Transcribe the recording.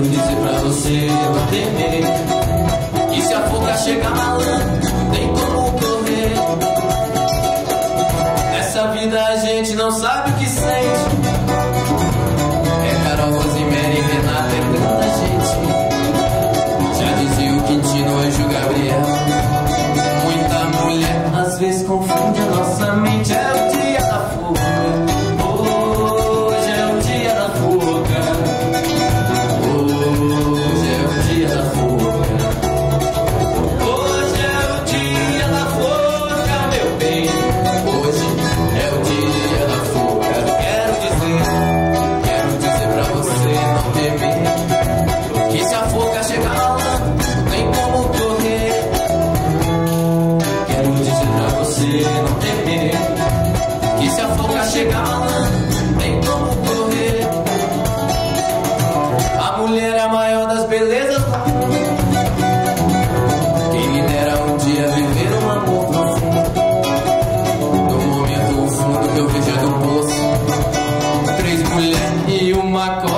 quero dizer pra você eu atender E se a fuga chegar malandro, não tem como correr. Nessa vida a gente não sabe o que sente. Toma